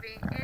baby.